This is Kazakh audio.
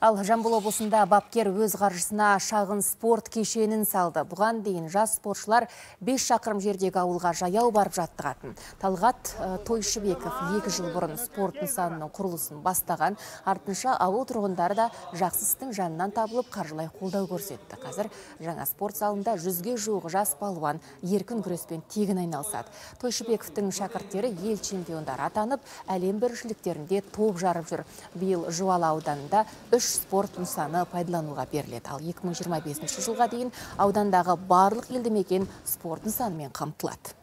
Ал Жамбыл облысында бапкер өз қаржысына шағын спорт кешенін салды. Бұған дейін жас спортшылар 5 шақырым жердегі ауылға жаяу барып жаттығатын. Талғат э, Тойшыбеков 2 жыл бұрын спорт нысанының құрылысын бастаған. Артынша ауыл тұрғындары да жақсы істің жанынан табылып қаржылай қолдау көрсетті. Қазір жаңа спорт залында жүзге жуық жас балуан еркін күреспен тегін айналысады. Тойшыбековтің шәкірттері ел чемпиондары атанып, әлем біріншіліктерінде топ жарып жүр. Биыл Жуалы ауданында үш спорт нысаны пайдалануға беріледі. Ал 2025 жылға дейін аудандағы барлық елді мекен спорт нысанымен қамтылады.